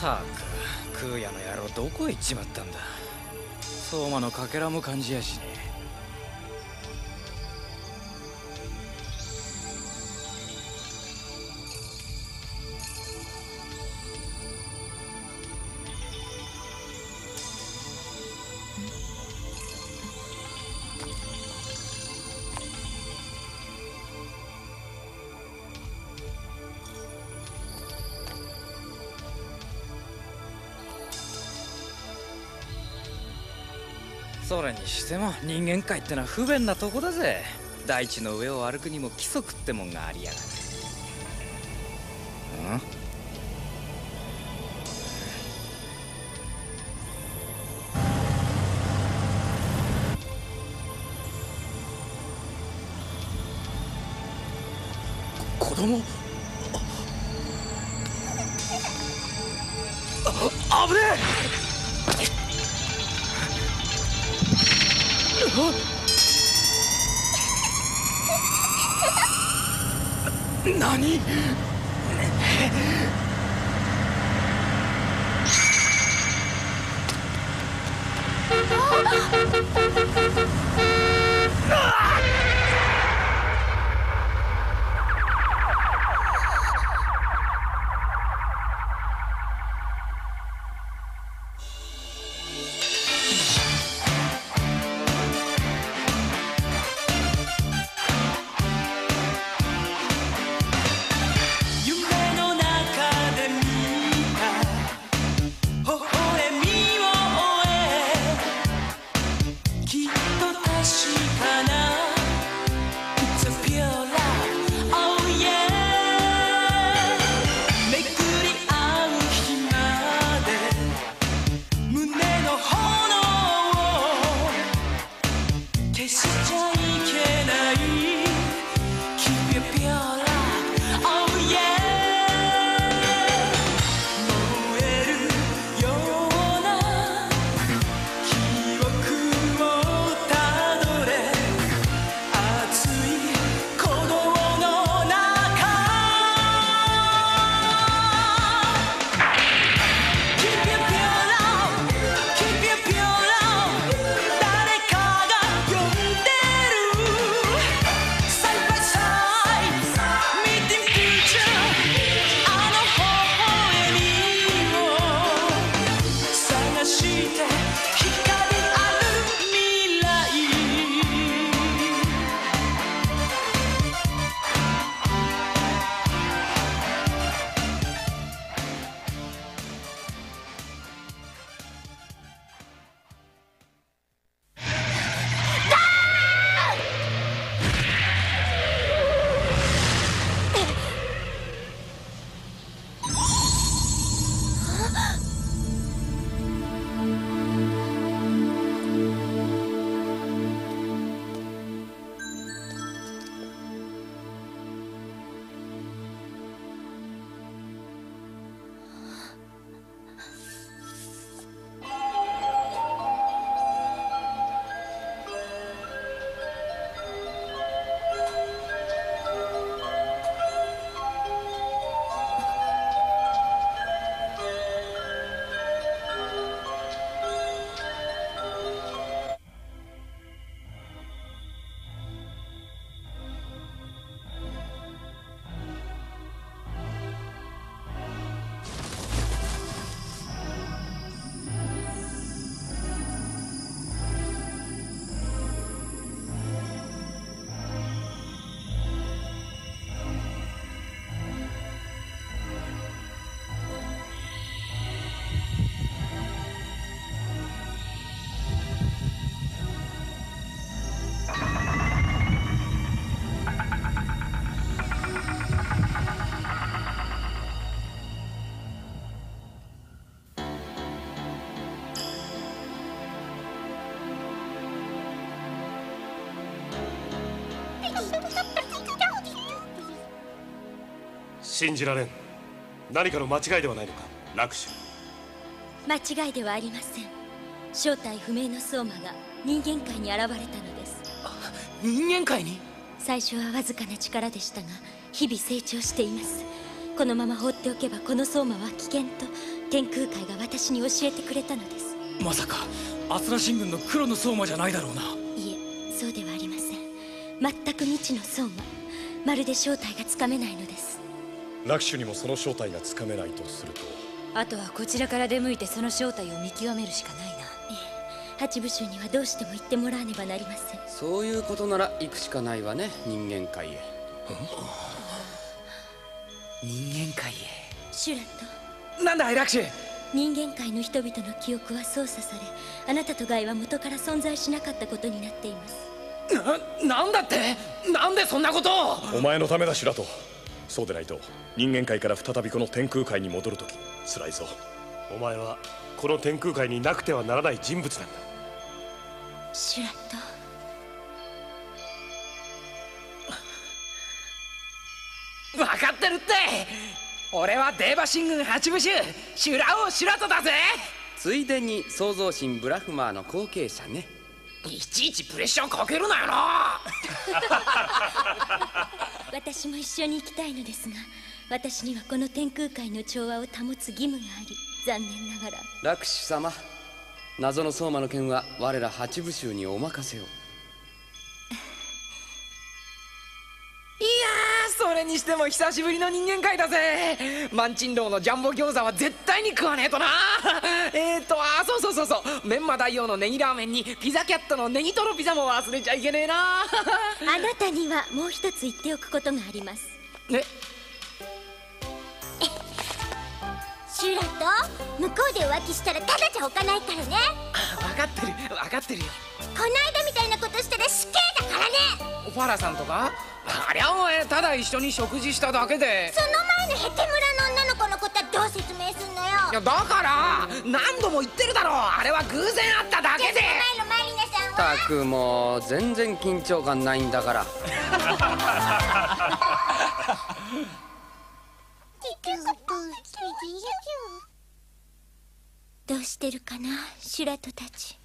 たく空也の野郎どこへ行っちまったんだ。相馬のかけらも感じやしね。それにしても人間界ってのは不便なとこだぜ。大地の上を歩くにも規則ってもんがありやがるえ何夢信じられん。何かの間違いではないのか？楽手間違いではありません。正体不明の相馬が人間界に現れたのです。人間界に？最初はわずかな力でしたが日々成長しています。このまま放っておけばこの相馬は危険と天空海が私に教えてくれたのです。まさかアスラ神軍の黒の相馬じゃないだろうな。いえそうではありません。全く未知の相馬。まるで正体がつかめないのです楽手にもその正体がつかめないとすると。あとはこちらから出向いてその正体を見極めるしかないな。八部衆にはどうしても行ってもらわねばなりません。そういうことなら行くしかないわね人間界へ。人間界へ。シュラとなんだアイラクシュ人間界の人々の記憶は操作されあなたとガイは元から存在しなかったことになっています。ななんだって？なんでそんなことを？お前のためだ白とそうでないと人間界から再びこの天空界に戻るとき辛いぞ。お前はこの天空界になくてはならない人物なんだ。シュラと分かってるって！俺はデーバ神軍八部衆シュラオシュラトだぜ！ついでに創造神ブラフマーの後継者ね。いちいちプレッシャーかけるなよな 私も一緒に行きたいのですが私にはこの天空界の調和を保つ義務があり残念ながら。楽師様謎の相馬の件は我ら八部衆にお任せを。それにしても久しぶりの人間界だぜ。万珍楼のジャンボ餃子は絶対に食わねえとな。えーとあそうそうそうそう。メンマ大王のネギラーメンにピザキャットのネギトロピザも忘れちゃいけねえな。あなたにはもう一つ言っておくことがあります。ね シュラと向こうで浮気したらただじゃおかないからね。分かってる。分かってるよこないだみたいなことしたら死刑だからね。ファラさんとか？ありゃお前ただ一緒に食事しただけで。その前のヘテ村の女の子のことはどう説明すんのよ。いやだから何度も言ってるだろあれは偶然あっただけで。前のマリナさんは。たくもう全然緊張感ないんだから。どうしてるかなシュラトたち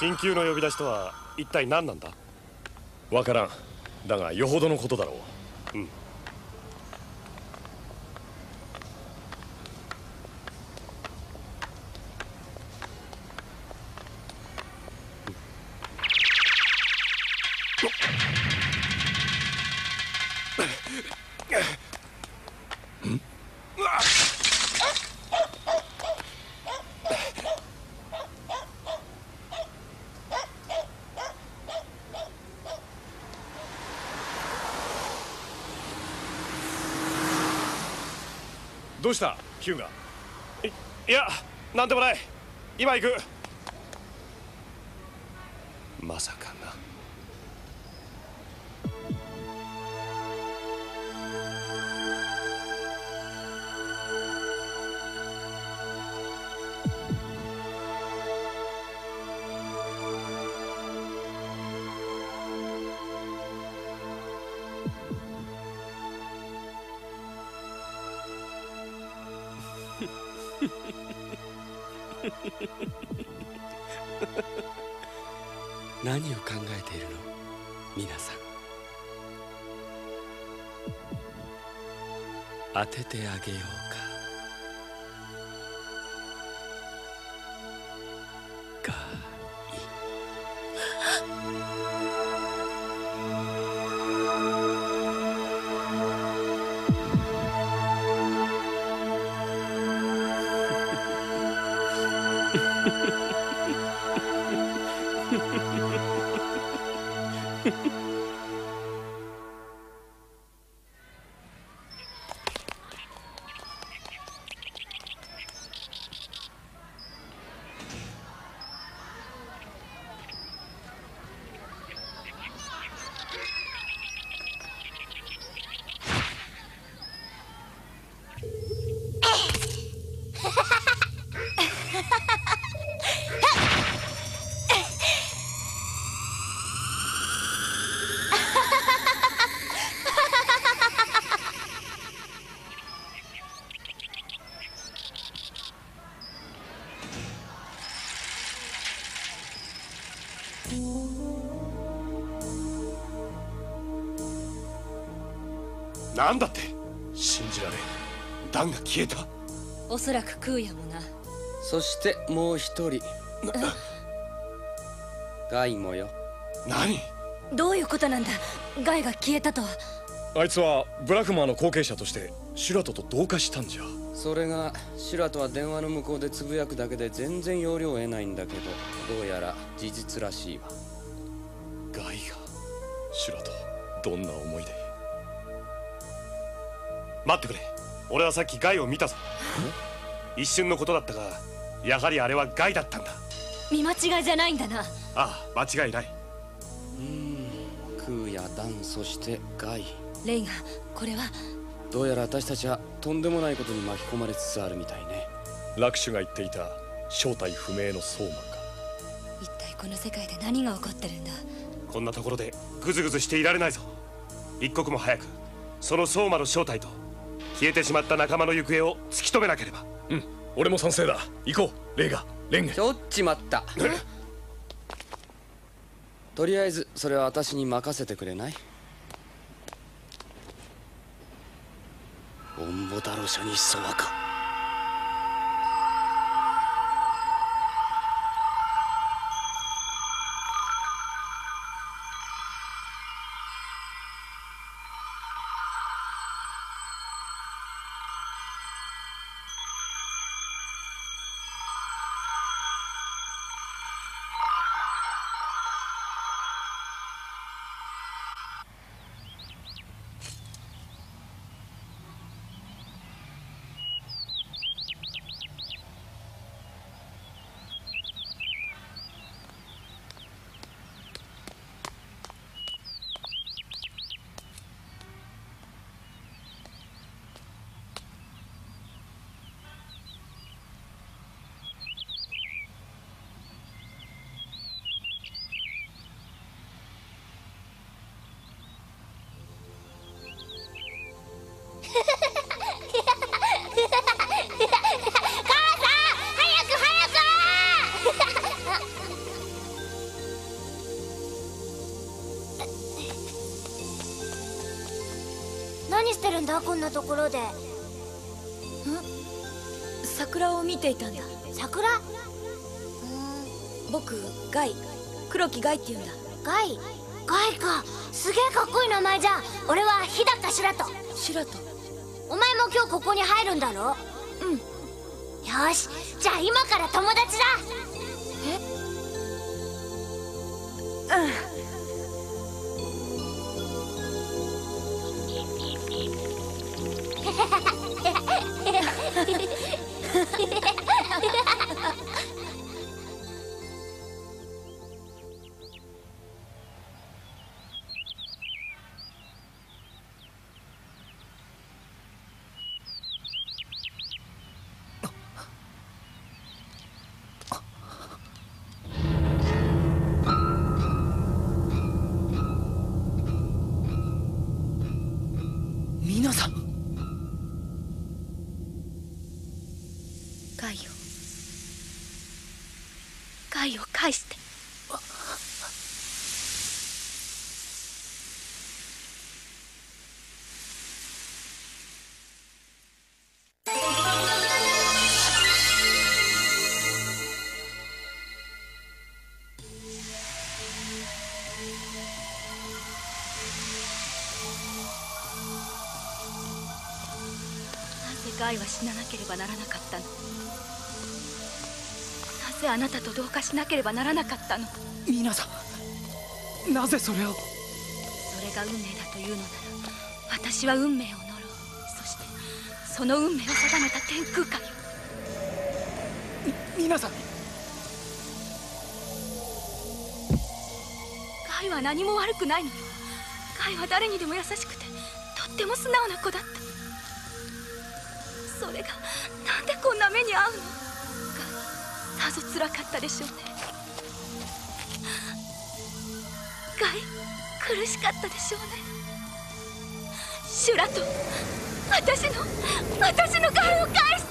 緊急の呼び出しとは一体何なんだ？わからん。だがよほどのことだろうどうした？ヒューガいやなんでもない。今行く。何を考えているの？皆さん。当ててあげようか。なんだって？信じられん。ダンが消えた。おそらく空也もな。そしてもう一人。ガイもよ。何？どういうことなんだ？ガイが消えたとは。あいつはブラフマーの後継者としてシュラトと同化したんじゃ。それがシュラとは電話の向こうでつぶやくだけで全然要領を得ないんだけどどうやら事実らしいわ。ガイがシュラトどんな思いで？待ってくれ。俺はさっきガイを見たぞ。一瞬のことだったがやはりあれはガイだったんだ。見間違いじゃないんだな。ああ間違いない。空也ダンそしてガイレイがこれは。どうやら私たちはとんでもないことに巻き込まれつつあるみたいね。ラクシュが言っていた正体不明の相馬か。一体この世界で何が起こってるんだ。こんなところでグズグズしていられないぞ。一刻も早くその相馬の正体と消えてしまった仲間の行方を突き止めなければ。うん。俺も賛成だ。行こう。レイガ。レンゲ。ちょっちまった。とりあえずそれは私に任せてくれない？オンボ太郎社にそわか何してるんだこんなところで。桜を見ていたんだ。桜？僕ガイ。黒木ガイって言うんだ。ガイ？ガイか。すげえかっこいい名前じゃん。俺は日高白とシュラト？お前も今日ここに入るんだろ？うん。よし。じゃあ今から友達だ。皆ガイは死ななければならなかったの。なぜあなたと同化しなければならなかったの？皆さんなぜそれを？それが運命だというのなら私は運命を呪う。そしてその運命を定めた天空海よ皆さん。ガイは何も悪くないのよ。ガイは誰にでも優しくてとっても素直な子だったそれがなんでこんな目に遭うの？ガイさぞ辛かったでしょうね。ガイ苦しかったでしょうね。シュラと私の私のガイを返して！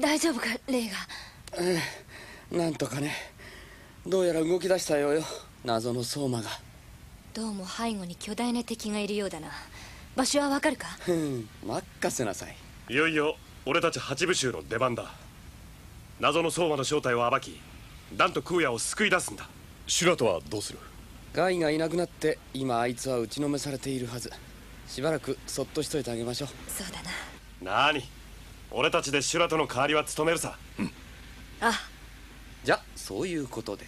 大丈夫かレイが？なんとかね。どうやら動き出したようよ。謎の相馬が。どうも背後に巨大な敵がいるようだな。場所はわかるか？ふん任せなさい。いよいよ俺たち八部衆の出番だ。謎の相馬の正体を暴きダンとクーヤを救い出すんだ。シュラとはどうする？ガイがいなくなって今あいつは打ちのめされているはず。しばらくそっとしといてあげましょう。そうだな。に俺たちでシュラとの代わりは務めるさ。なあ。じゃそういうことで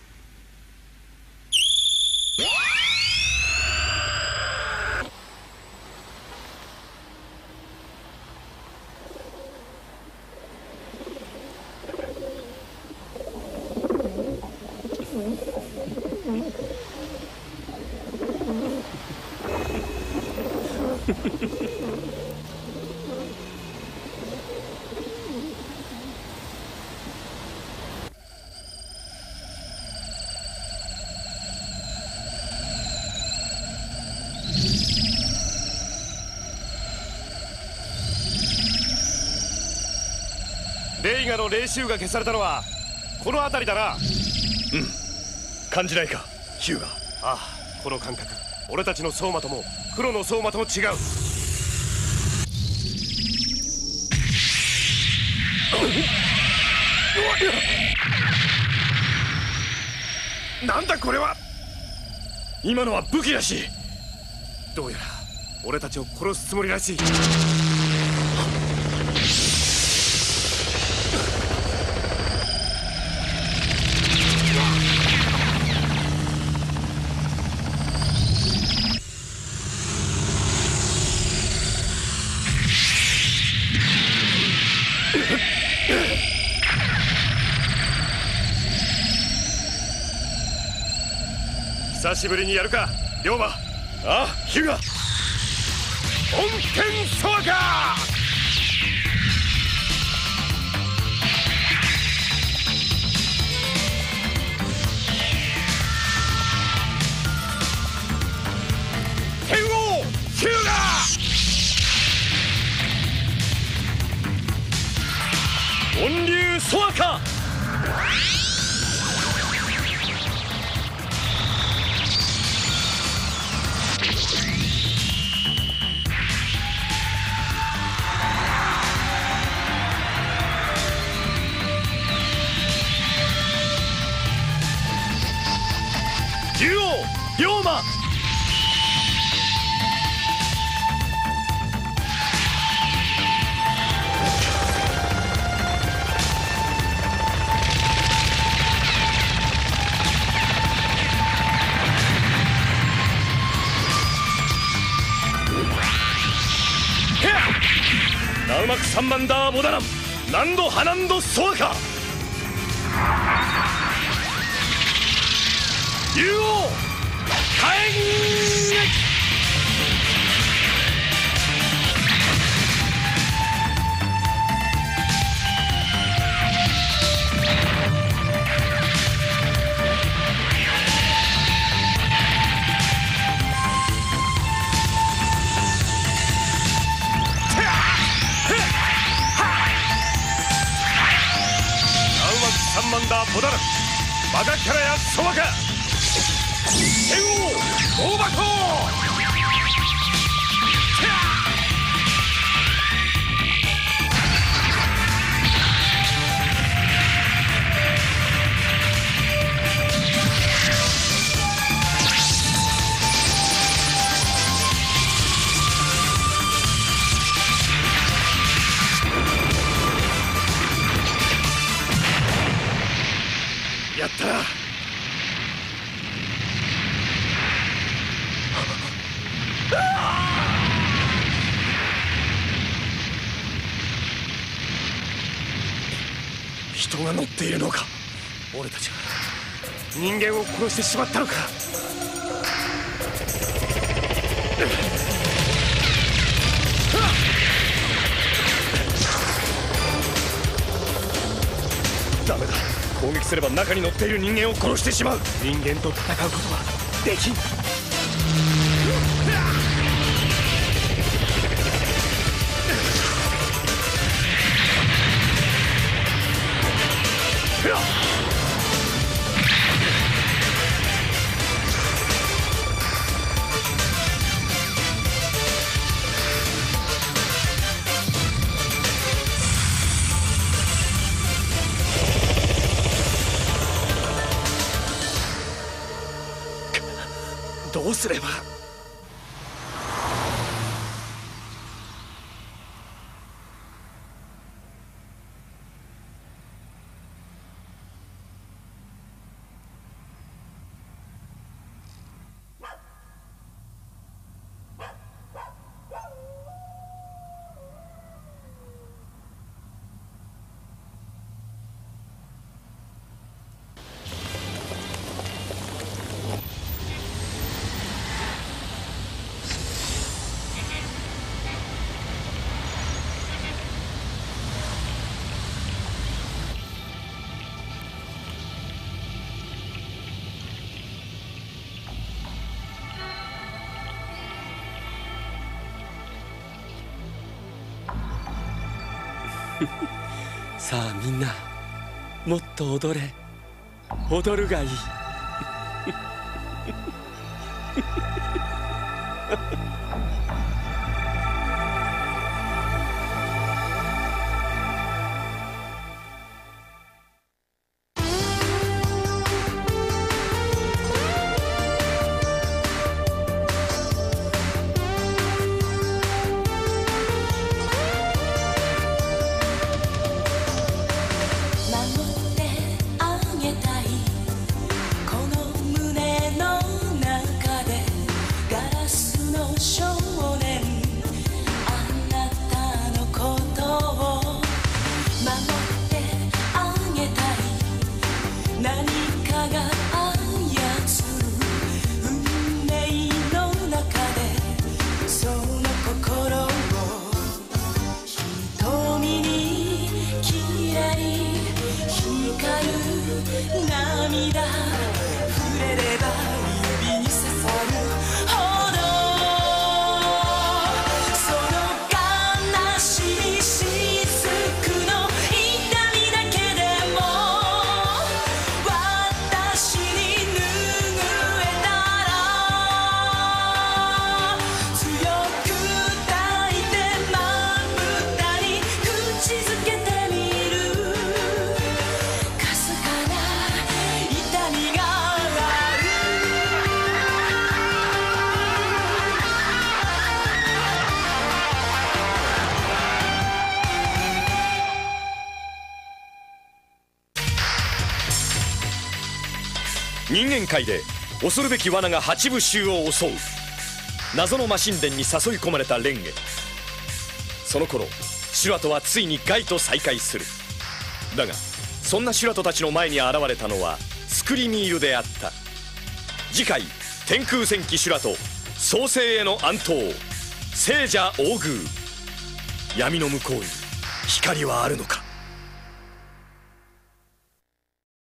ガの霊臭が消されたのはこの辺りだなうん感じないかヒューガああこの感覚俺たちの相馬とも黒の相馬とも違うなんだこれは今のは武器らしいどうやら俺たちを殺すつもりらしいしぶりにやるか。龍馬。ああヒューガ。本剣ソワカサンマンダーモダランナンドハナンドソワカ。竜王火炎ナンダーモダラバカキャラやそばかしてしまったのか。ダメだ。攻撃すれば中に乗っている人間を殺してしまう。人間と戦うことはできん。さあみんなもっと踊れ。踊るがいい。人間界で恐るべき罠が八部衆を襲う。謎のマシン殿に誘い込まれたレンゲ。その頃シュラトはついにガイと再会する。だがそんなシュラトたちの前に現れたのはスクリミールであった。次回「天空戦記シュラト創世への暗闘聖者王宮」闇の向こうに光はあるのか？